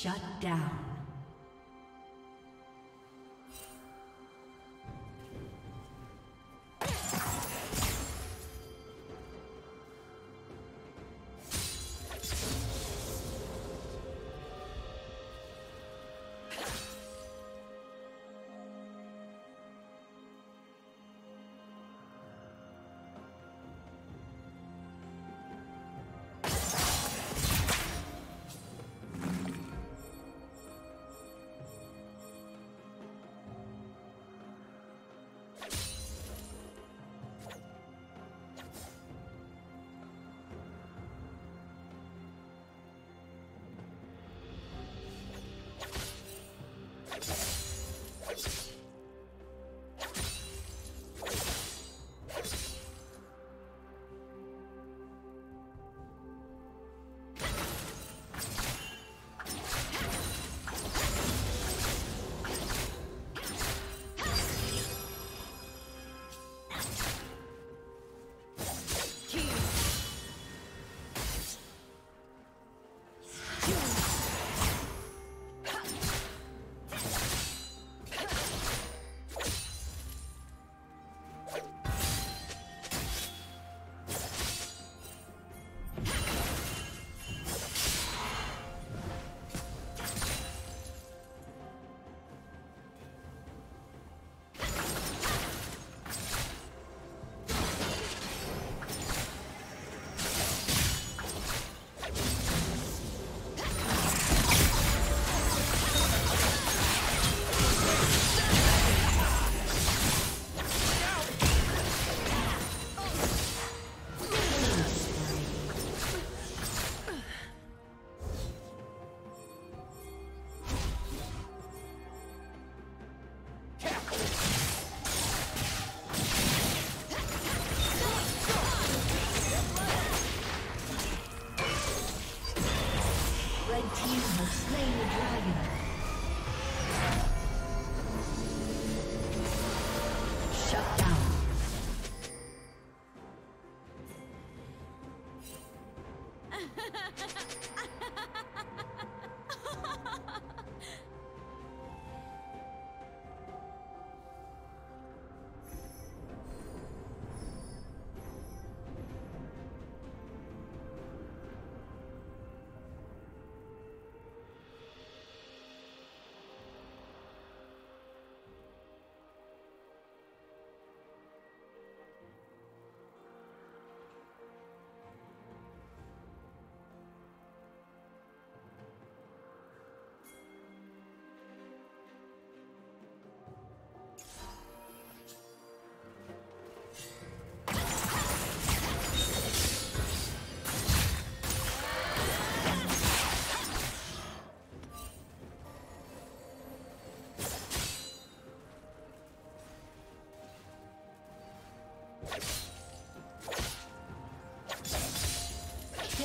Shut down.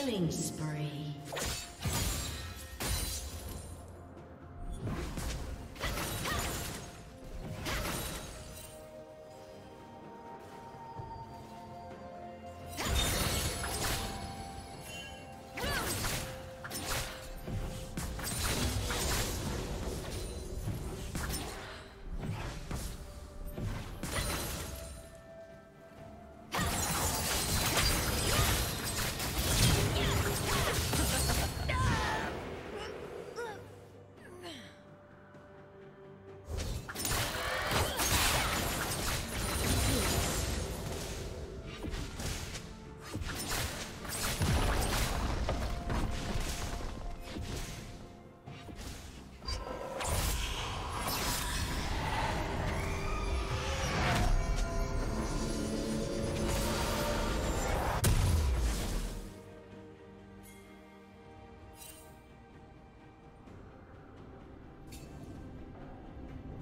Killing spree.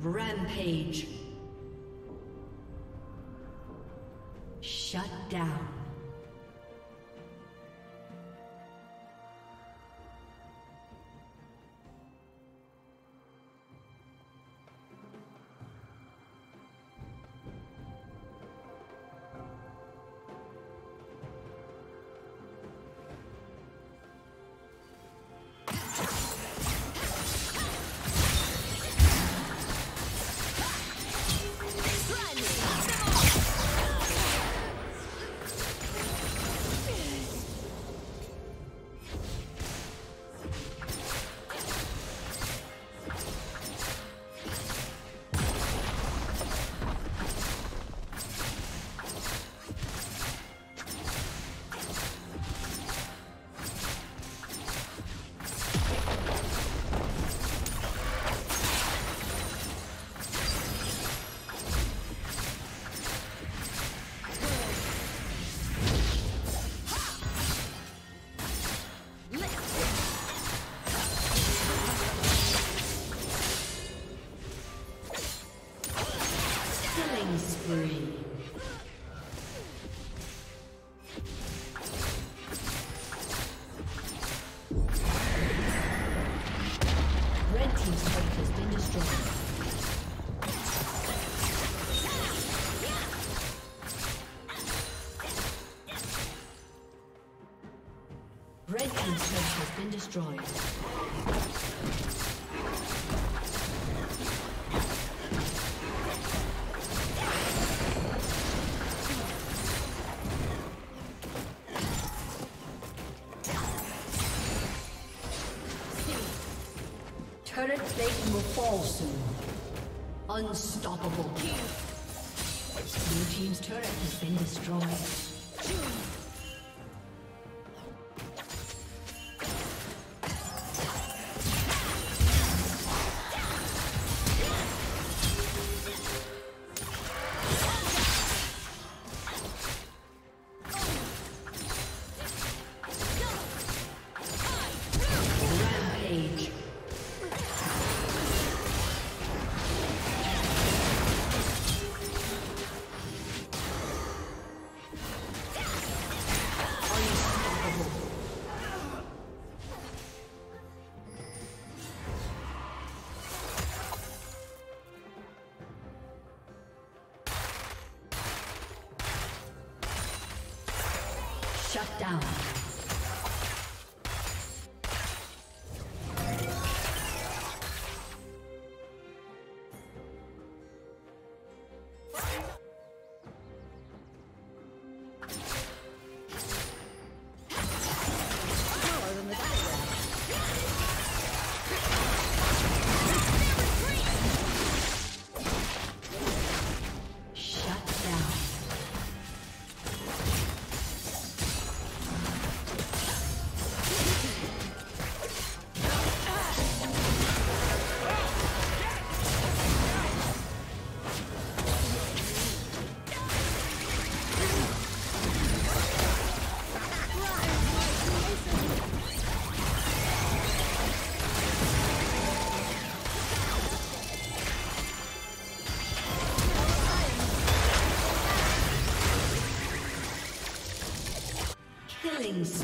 Rampage. Shut down. Destroyed. Turret plate will fall soon. Unstoppable. Blue Team's turret has been destroyed. Down.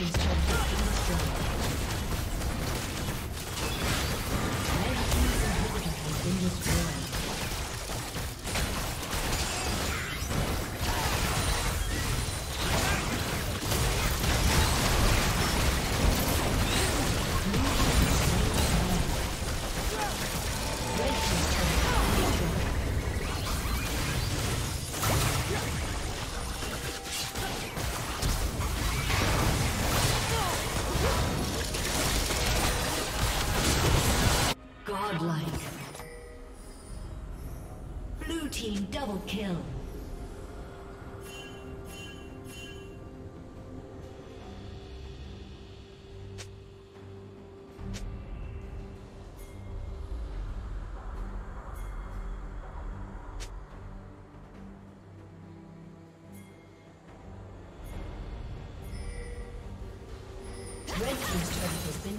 Double